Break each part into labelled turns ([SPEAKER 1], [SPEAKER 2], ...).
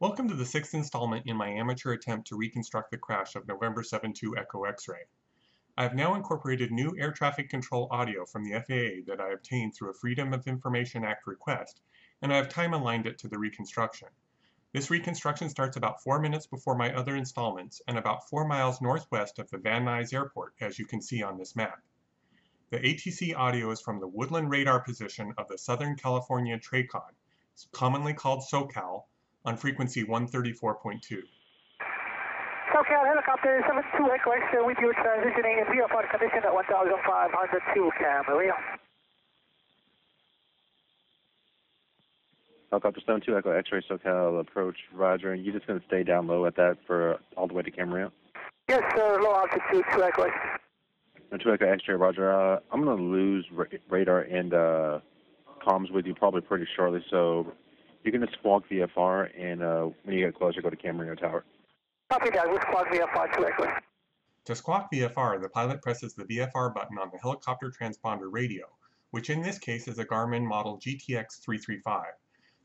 [SPEAKER 1] Welcome to the sixth installment in my amateur attempt to reconstruct the crash of November 72 Echo X-ray. I have now incorporated new air traffic control audio from the FAA that I obtained through a Freedom of Information Act request, and I have time aligned it to the reconstruction. This reconstruction starts about four minutes before my other installments and about four miles northwest of the Van Nuys Airport, as you can see on this map. The ATC audio is from the Woodland radar position of the Southern California TRACON, commonly called SoCal, on frequency 134.2.
[SPEAKER 2] SoCal helicopter 72 Echo X-ray with you transitioning in VFR condition at 1,502 Camarillo.
[SPEAKER 3] Helicopter 72 Echo X-ray SoCal approach, roger. And you just going to stay down low at that for all the way to Camarillo?
[SPEAKER 2] Yes, sir. Low altitude, 2 Echo X-ray.
[SPEAKER 3] Two Echo X-ray, Roger. Uh, I'm going to lose ra- radar and uh, comms with you probably pretty shortly, so you're going to squawk VFR, and uh, when you get closer, go to Camarillo Tower.
[SPEAKER 2] Copy that. We'll squawk VFR 2 Echo
[SPEAKER 1] To squawk VFR, the pilot presses the VFR button on the helicopter transponder radio, which in this case is a Garmin model GTX 335.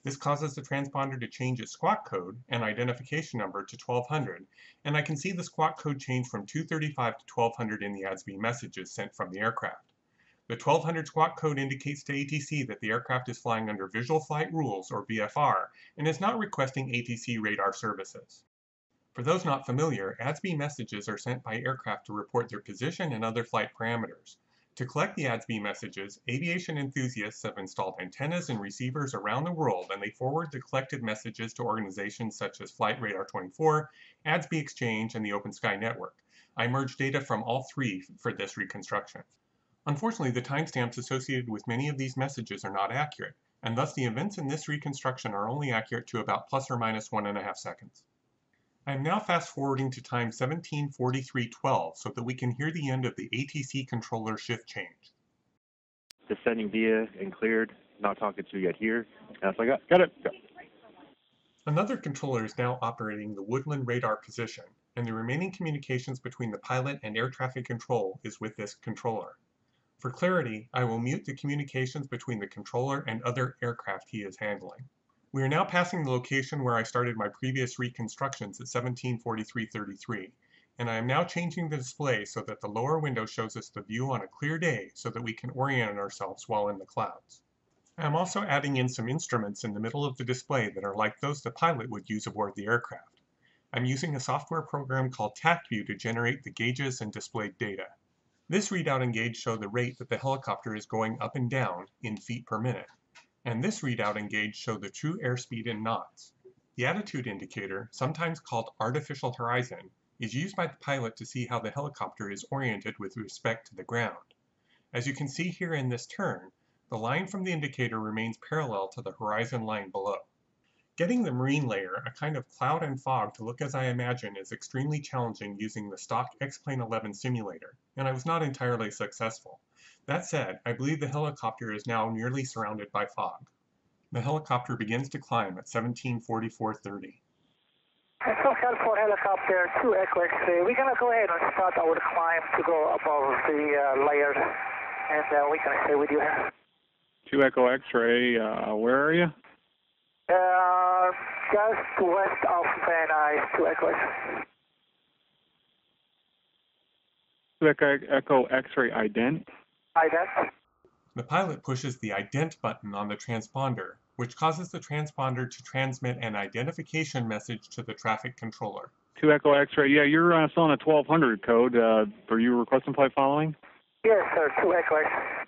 [SPEAKER 1] This causes the transponder to change its squawk code and identification number to 1200, and I can see the squawk code change from 235 to 1200 in the ADS-B messages sent from the aircraft. The 1200 squawk code indicates to ATC that the aircraft is flying under Visual Flight Rules, or VFR, and is not requesting ATC radar services. For those not familiar, ADS-B messages are sent by aircraft to report their position and other flight parameters. To collect the ADS-B messages, aviation enthusiasts have installed antennas and receivers around the world and they forward the collected messages to organizations such as Flight Radar 24, ADS-B Exchange, and the Open Sky Network. I merged data from all three for this reconstruction. Unfortunately, the timestamps associated with many of these messages are not accurate, and thus the events in this reconstruction are only accurate to about plus or minus one and a half seconds. I am now fast forwarding to time 1743.12 so that we can hear the end of the ATC controller shift change.
[SPEAKER 3] Descending via and cleared, not talking to you yet here. That's I got. Got it. Go.
[SPEAKER 1] Another controller is now operating the Woodland radar position, and the remaining communications between the pilot and air traffic control is with this controller. For clarity, I will mute the communications between the controller and other aircraft he is handling. We are now passing the location where I started my previous reconstructions at 1743.33, and I am now changing the display so that the lower window shows us the view on a clear day so that we can orient ourselves while in the clouds. I am also adding in some instruments in the middle of the display that are like those the pilot would use aboard the aircraft. I'm using a software program called Tacview to generate the gauges and displayed data. This readout and gauge show the rate that the helicopter is going up and down in feet per minute and this readout and gauge show the true airspeed in knots. The attitude indicator, sometimes called artificial horizon, is used by the pilot to see how the helicopter is oriented with respect to the ground. As you can see here in this turn, the line from the indicator remains parallel to the horizon line below. Getting the marine layer, a kind of cloud and fog, to look as I imagine is extremely challenging using the stock X-Plane 11 simulator, and I was not entirely successful. That said, I believe the helicopter is now nearly surrounded by fog. The helicopter begins to climb at 1744.30.
[SPEAKER 2] SoCal 4 helicopter 2 Echo X-ray. We're going to go ahead and start our climb to go above the uh, layers, and uh, we're going to stay with you.
[SPEAKER 4] Two Echo X-ray. Uh, where are you?
[SPEAKER 2] Uh, just west of Van Nuys, 2 Echo X-ray.
[SPEAKER 4] Two Echo, Echo X-ray ident.
[SPEAKER 2] Ident.
[SPEAKER 1] The pilot pushes the ident button on the transponder, which causes the transponder to transmit an identification message to the traffic controller.
[SPEAKER 4] Two Echo X-ray. Yeah, you're uh, still on a 1200 code. Uh, are you requesting flight following?
[SPEAKER 2] Yes, sir, 2 Echo X-ray.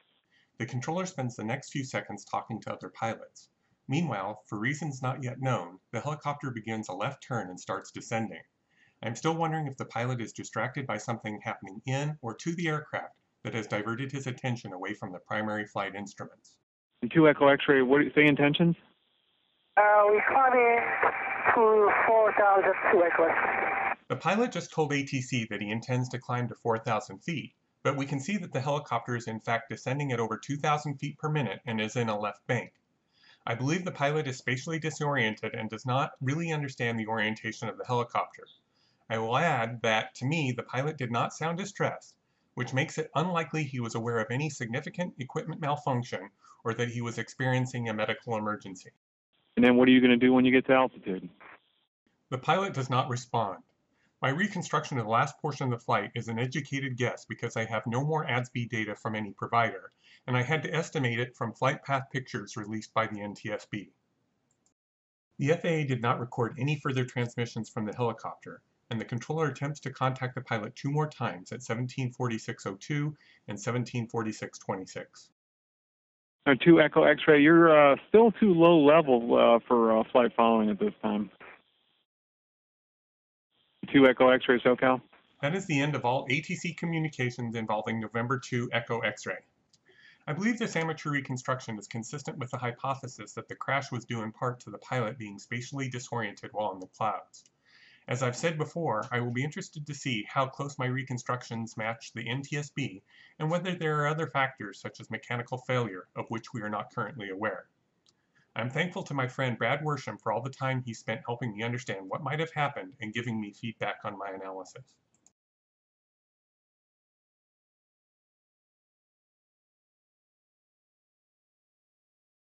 [SPEAKER 1] The controller spends the next few seconds talking to other pilots. Meanwhile, for reasons not yet known, the helicopter begins a left turn and starts descending. I'm still wondering if the pilot is distracted by something happening in or to the aircraft that has diverted his attention away from the primary flight instruments.
[SPEAKER 4] And two Echo X-ray. What do you say intentions?
[SPEAKER 2] Uh, we're climbing to 4,002 Echo
[SPEAKER 1] The pilot just told ATC that he intends to climb to 4,000 feet, but we can see that the helicopter is in fact descending at over 2,000 feet per minute and is in a left bank. I believe the pilot is spatially disoriented and does not really understand the orientation of the helicopter. I will add that, to me, the pilot did not sound distressed, which makes it unlikely he was aware of any significant equipment malfunction or that he was experiencing a medical emergency.
[SPEAKER 4] And then what are you going to do when you get to altitude?
[SPEAKER 1] The pilot does not respond. My reconstruction of the last portion of the flight is an educated guess because I have no more ADS-B data from any provider, and I had to estimate it from flight path pictures released by the NTSB. The FAA did not record any further transmissions from the helicopter, and the controller attempts to contact the pilot two more times at 174602 and 174626.
[SPEAKER 4] Uh, two Echo X-ray. You're uh, still too low level uh, for uh, flight following at this time. Two Echo X-ray SoCal.
[SPEAKER 1] That is the end of all ATC communications involving November 2 Echo X-ray. I believe this amateur reconstruction is consistent with the hypothesis that the crash was due in part to the pilot being spatially disoriented while in the clouds. As I've said before, I will be interested to see how close my reconstructions match the NTSB and whether there are other factors such as mechanical failure of which we are not currently aware. I'm thankful to my friend Brad Worsham for all the time he spent helping me understand what might have happened and giving me feedback on my analysis.